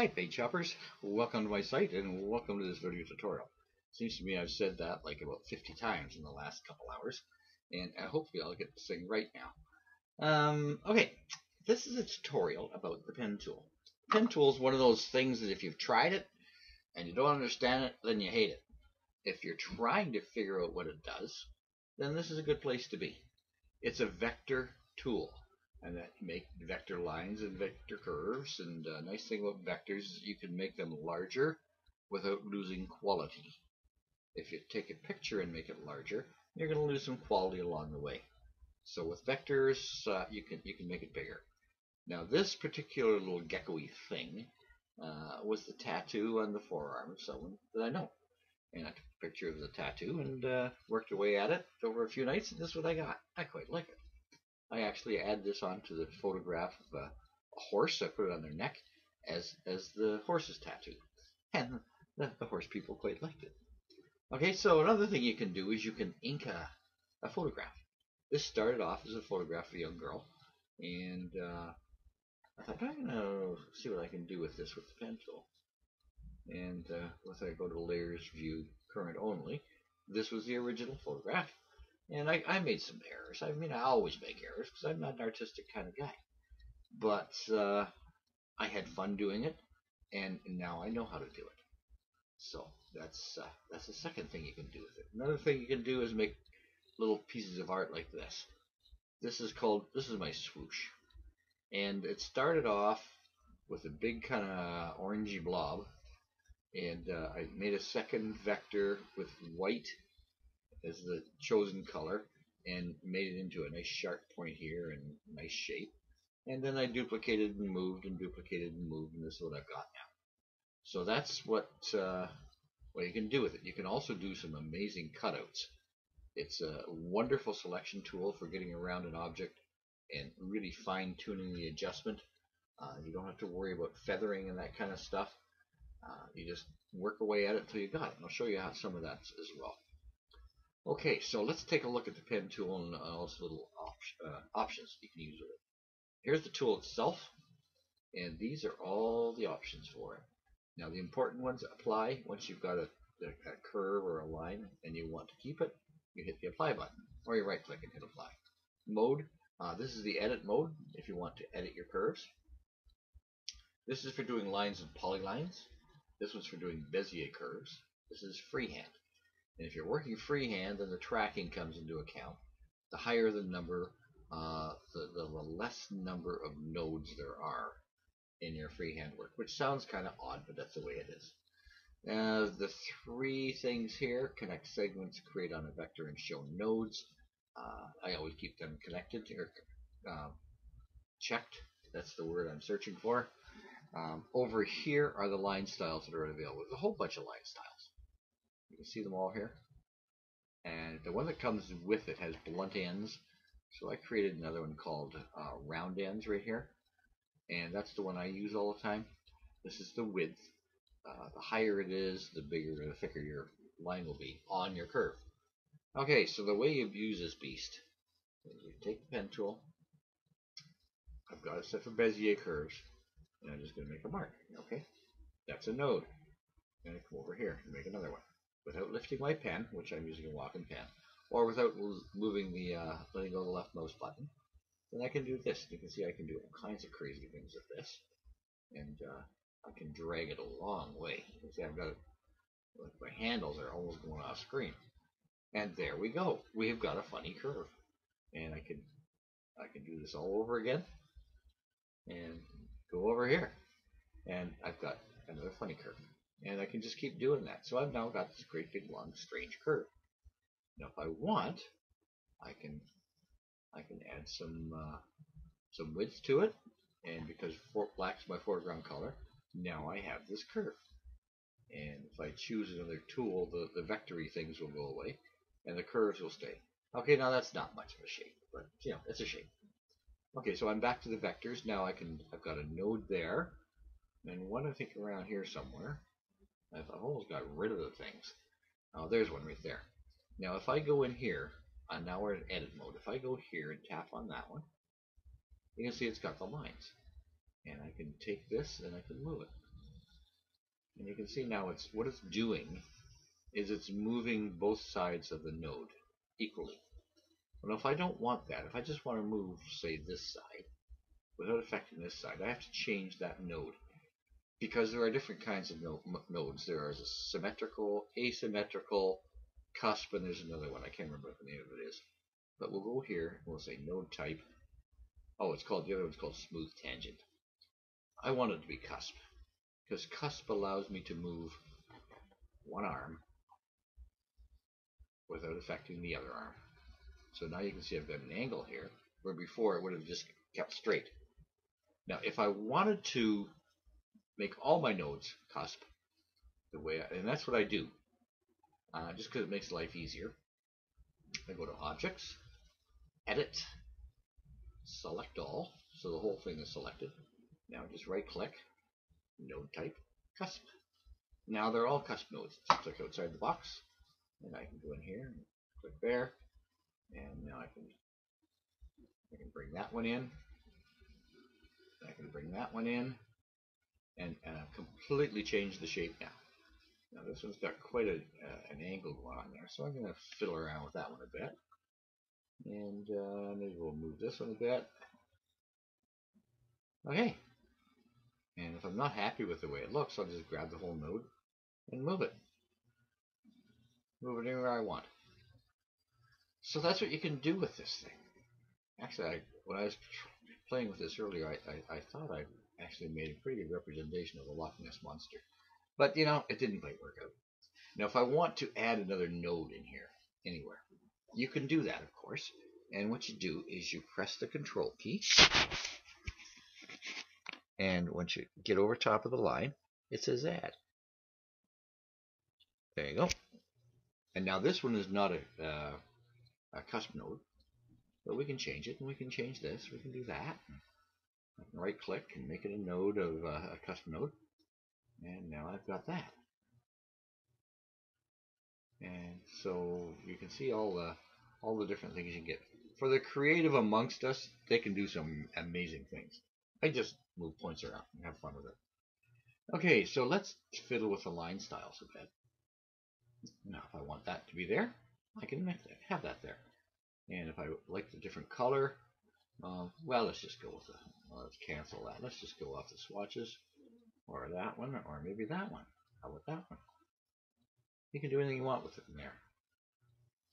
Hi page shoppers, welcome to my site and welcome to this video tutorial. Seems to me I've said that like about 50 times in the last couple hours and hopefully I'll get this thing right now. Um, okay, this is a tutorial about the pen tool. Pen tool is one of those things that if you've tried it and you don't understand it, then you hate it. If you're trying to figure out what it does, then this is a good place to be. It's a vector tool and that make vector lines and vector curves. And a uh, nice thing about vectors is you can make them larger without losing quality. If you take a picture and make it larger, you're going to lose some quality along the way. So with vectors, uh, you can you can make it bigger. Now this particular little gecko-y thing uh, was the tattoo on the forearm of someone that I know. And I took a picture of the tattoo and uh, worked away at it over a few nights, and this is what I got. I quite like it. I actually add this onto the photograph of a, a horse. I put it on their neck as as the horse's tattoo, and the, the horse people quite liked it. Okay, so another thing you can do is you can ink a, a photograph. This started off as a photograph of a young girl, and uh, I thought I'm gonna see what I can do with this with the pencil. And uh, once I go to layers view current only, this was the original photograph. And I, I made some errors. I mean, I always make errors because I'm not an artistic kind of guy. But uh, I had fun doing it, and now I know how to do it. So that's uh, that's the second thing you can do with it. Another thing you can do is make little pieces of art like this. This is called this is my swoosh, and it started off with a big kind of orangey blob, and uh, I made a second vector with white as the chosen color and made it into a nice sharp point here and nice shape. And then I duplicated and moved and duplicated and moved, and this is what I've got now. So that's what uh, what you can do with it. You can also do some amazing cutouts. It's a wonderful selection tool for getting around an object and really fine tuning the adjustment. Uh, you don't have to worry about feathering and that kind of stuff. Uh, you just work away at it until you got it. And I'll show you how some of that as well. Okay, so let's take a look at the pen tool and all its little op uh, options you can use with it. Here's the tool itself, and these are all the options for it. Now the important ones apply once you've got a, a curve or a line and you want to keep it, you hit the apply button, or you right click and hit apply. Mode, uh, this is the edit mode if you want to edit your curves. This is for doing lines and polylines. This one's for doing Bezier curves. This is freehand. And if you're working freehand, then the tracking comes into account. The higher the number, uh, the, the, less number of nodes there are in your freehand work, which sounds kind of odd, but that's the way it is. Uh, the three things here, connect segments, create on a vector, and show nodes. Uh, I always keep them connected or uh, checked. That's the word I'm searching for. Um, over here are the line styles that are available. There's a whole bunch of line styles. You can see them all here. And the one that comes with it has blunt ends. So I created another one called uh, round ends right here. And that's the one I use all the time. This is the width. Uh, the higher it is, the bigger, the thicker your line will be on your curve. Okay, so the way you use this beast is you take the pen tool. I've got it set for Bezier curves. And I'm just going to make a mark. Okay, that's a node. I'm going to come over here and make another one without lifting my pen, which I'm using a Wacom pen, or without moving the uh, letting go the left mouse button, then I can do this. You can see I can do all kinds of crazy things with this, and uh, I can drag it a long way. You can see I've got it, like my handles are almost going off screen, and there we go. We have got a funny curve, and I can I can do this all over again, and go over here, and I've got another funny curve. And I can just keep doing that. So I've now got this great big long strange curve. Now if I want, I can I can add some uh, some width to it. And because black's my foreground color, now I have this curve. And if I choose another tool, the, the vectory things will go away and the curves will stay. Okay, now that's not much of a shape, but you know, it's a shape. Okay, so I'm back to the vectors. Now I can, I've got a node there, and one I think around here somewhere. I've almost got rid of the things. Oh, there's one right there. Now, if I go in here, and uh, now we're in edit mode. If I go here and tap on that one, you can see it's got the lines. And I can take this and I can move it. And you can see now it's what it's doing is it's moving both sides of the node equally. Well, if I don't want that, if I just want to move, say, this side, without affecting this side, I have to change that node. Because there are different kinds of no nodes. There is a symmetrical, asymmetrical, cusp, and there's another one. I can't remember what the name of it is. But we'll go here, we'll say node type. Oh, it's called, the other one's called smooth tangent. I want it to be cusp. Because cusp allows me to move one arm without affecting the other arm. So now you can see I've got an angle here, where before it would have just kept straight. Now, if I wanted to make all my nodes cusp, the way, I, and that's what I do, uh, just because it makes life easier, I go to Objects, Edit, Select All, so the whole thing is selected. Now just right-click, Node Type, Cusp. Now they're all cusp nodes. Just click outside the box, and I can go in here and click there, and now I can I can bring that one in. I can bring that one in and uh, completely change the shape now. Now this one's got quite a, uh, an angle on there, so I'm going to fiddle around with that one a bit. And uh, maybe we'll move this one a bit. Okay. And if I'm not happy with the way it looks, I'll just grab the whole node and move it. Move it anywhere I want. So that's what you can do with this thing. Actually, I, when I was playing with this earlier, I, I, I thought I actually made a pretty good representation of the Loch Ness Monster. But, you know, it didn't quite work out. Now, if I want to add another node in here, anywhere, you can do that, of course. And what you do is you press the Control key. And once you get over top of the line, it says Add. There you go. And now this one is not a, uh, a cusp node. But we can change it, and we can change this. We can do that. I can right click and make it a node of uh, a custom node. And now I've got that. And so you can see all the all the different things you can get. For the creative amongst us, they can do some amazing things. I just move points around and have fun with it. Okay, so let's fiddle with the line styles a bit. Now, if I want that to be there, I can make that, have that there. And if I like the different color, uh, well, let's just go with the, well, let's cancel that. Let's just go off the swatches, or that one, or maybe that one. How about that one? You can do anything you want with it in there.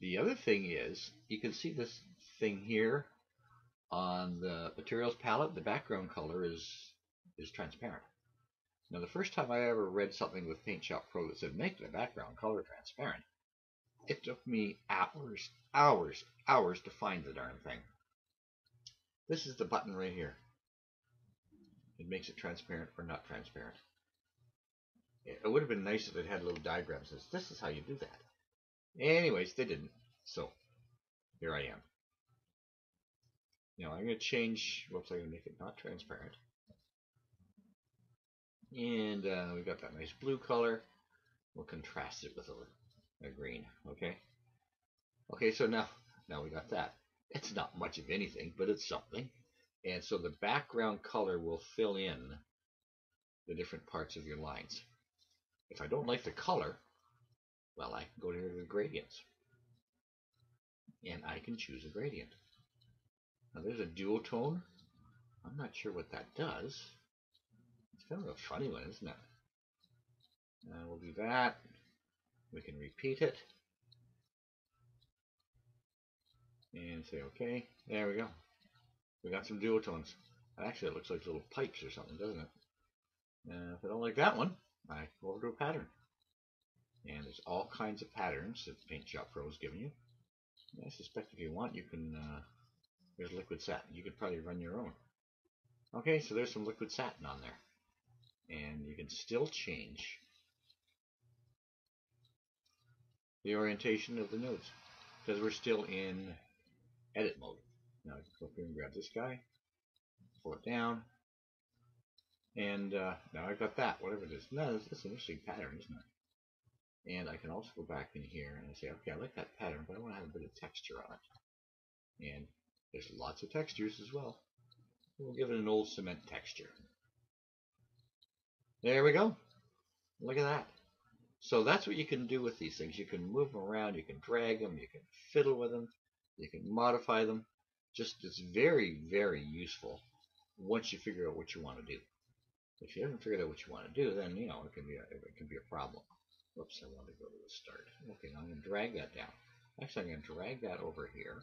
The other thing is, you can see this thing here on the materials palette. The background color is is transparent. Now, the first time I ever read something with Paint Shop Pro that said make the background color transparent, it took me hours, hours, hours to find the darn thing. This is the button right here. It makes it transparent or not transparent. It would have been nice if it had little diagram that says this is how you do that. Anyways, they didn't. So here I am. Now I'm going to change, whoops, I'm going to make it not transparent. And uh, we've got that nice blue color. We'll contrast it with a a green. Okay. Okay, so now now we got that. It's not much of anything, but it's something. And so the background color will fill in the different parts of your lines. If I don't like the color, well, I can go to the gradients. And I can choose a gradient. Now there's a duotone. I'm not sure what that does. It's kind of a funny one, isn't it? Uh, we'll do that. We can repeat it. And say OK. There we go. We got some duotones. Actually, it looks like little pipes or something, doesn't it? Uh, if I don't like that one, I go over to a pattern. And there's all kinds of patterns that Paint Shop Pro is giving you. I suspect if you want, you can, uh, there's liquid satin. You could probably run your own. Okay, so there's some liquid satin on there. And you can still change the orientation of the nodes because we're still in edit mode. Now I can go up here and grab this guy, pull it down, and uh, now I've got that, whatever it is. No, this is an interesting pattern, isn't it? And I can also go back in here and say, okay, I like that pattern, but I want to have a bit of texture on it. And there's lots of textures as well. We'll give it an old cement texture. There we go. Look at that. So that's what you can do with these things. You can move them around, you can drag them, you can fiddle with them, you can modify them. Just it's very, very useful once you figure out what you want to do. If you haven't figured out what you want to do, then you know it can be a, it can be a problem. Whoops, I want to go to the start. Okay, I'm going to drag that down. Actually, I'm going to drag that over here.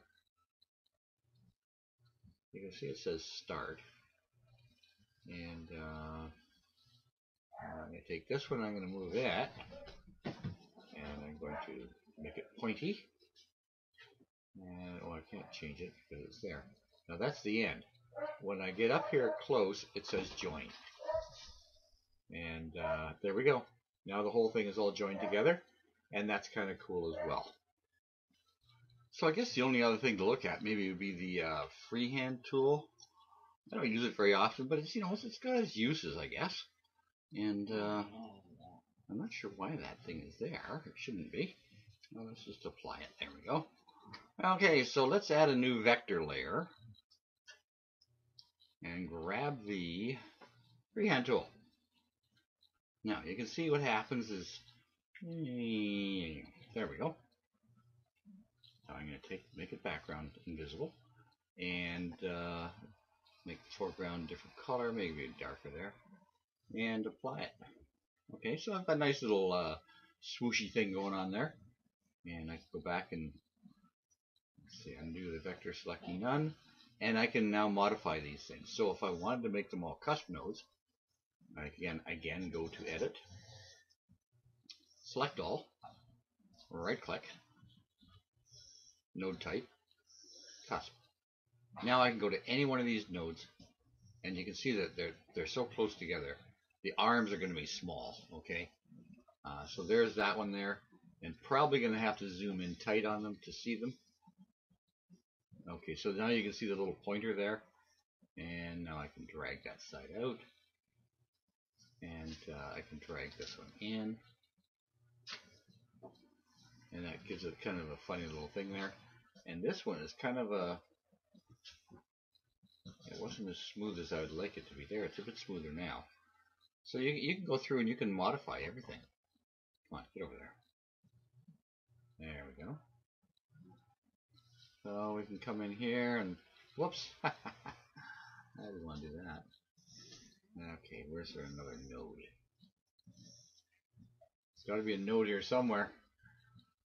You can see it says start. And uh, I'm going to take this one, I'm going to move that. And I'm going to make it pointy. And, oh, I can't change it because it's there. Now that's the end. When I get up here close, it says join. And uh, there we go. Now the whole thing is all joined together, and that's kind of cool as well. So I guess the only other thing to look at maybe would be the uh, freehand tool. I don't use it very often, but it's you know it's, it's got its uses, I guess. And uh, I'm not sure why that thing is there. It shouldn't be. Well, let's just apply it. There we go. Okay, so let's add a new vector layer and grab the freehand tool. Now you can see what happens is there we go. Now I'm going to take make it background invisible and uh, make the foreground a different color, maybe darker there, and apply it. Okay, so I've got a nice little uh, swooshy thing going on there, and I can go back and see undo the vector, selecting none, and I can now modify these things. So if I wanted to make them all cusp nodes, I can again go to edit, select all, right click, node type, cusp. Now I can go to any one of these nodes and you can see that they're they're so close together. The arms are going to be small, okay? Uh, so there's that one there, and probably going to have to zoom in tight on them to see them. Okay, so now you can see the little pointer there, and now I can drag that side out, and uh, I can drag this one in, and that gives it kind of a funny little thing there. And this one is kind of a, it wasn't as smooth as I would like it to be there. It's a bit smoother now. So you, you can go through and you can modify everything. Come on, get over there. There we go. So we can come in here and, whoops, I didn't want to do that. Okay, where's there another node? There's got to be a node here somewhere.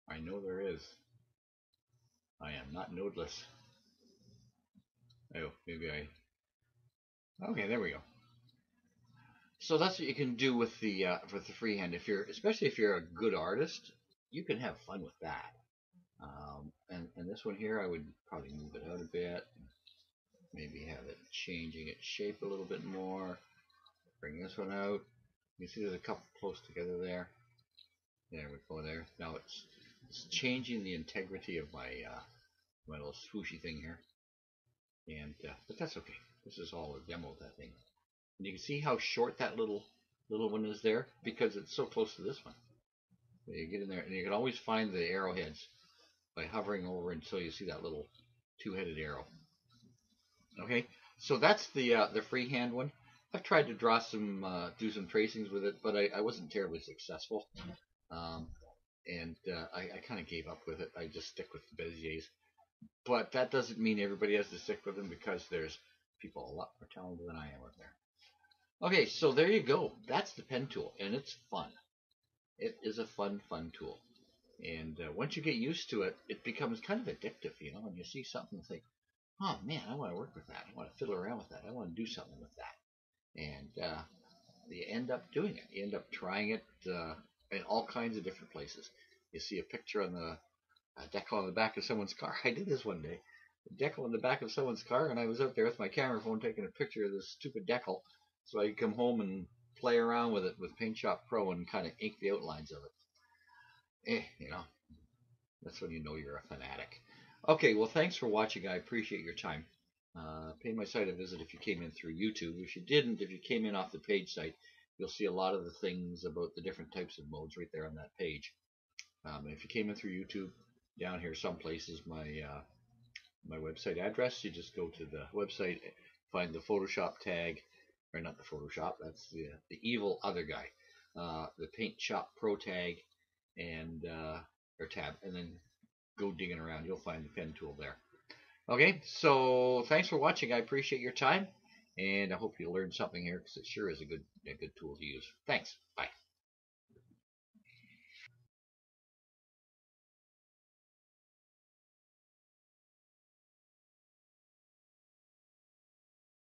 I know there is. I am not nodeless. Oh, maybe I... Okay, there we go. So that's what you can do with the uh, with the freehand. If you're, especially if you're a good artist, you can have fun with that. Um, and, and this one here, I would probably move it out a bit. Maybe have it changing its shape a little bit more. Bring this one out. You see there's a couple close together there. There we go there. Now it's, it's changing the integrity of my uh, my little swooshy thing here. And uh, but that's okay. This is all a demo of that thing. And you can see how short that little little one is there because it's so close to this one. You get in there and you can always find the arrowheads by hovering over until you see that little two-headed arrow. Okay, so that's the uh, the freehand one. I've tried to draw some, uh, do some tracings with it, but I, I wasn't terribly successful. Um, and uh, I, I kind of gave up with it. I just stick with the Beziers. But that doesn't mean everybody has to stick with them because there's people a lot more talented than I am out there. Okay, so there you go. That's the pen tool, and it's fun. It is a fun, fun tool. And uh, once you get used to it, it becomes kind of addictive, you know, and you see something and think, oh man, I want to work with that. I want to fiddle around with that. I want to do something with that. And uh, you end up doing it. You end up trying it uh, in all kinds of different places. You see a picture on the decal on the back of someone's car. I did this one day. The decal on the back of someone's car, and I was out there with my camera phone taking a picture of this stupid decal so I come home and play around with it with Paint Shop Pro and kind of ink the outlines of it eh, you know, that's when you know you're a fanatic. Okay, well, thanks for watching. I appreciate your time. Uh, pay my site a visit if you came in through YouTube. If you didn't, if you came in off the page site, you'll see a lot of the things about the different types of modes right there on that page. Um, if you came in through YouTube, down here someplace is my uh, my website address. You just go to the website, find the Photoshop tag, or not the Photoshop. That's the the evil other guy. uh, the Paint Shop Pro tag and uh, or tab, and then go digging around. You'll find the pen tool there. Okay, so thanks for watching. I appreciate your time, and I hope you learned something here because it sure is a good a good tool to use. Thanks. Bye.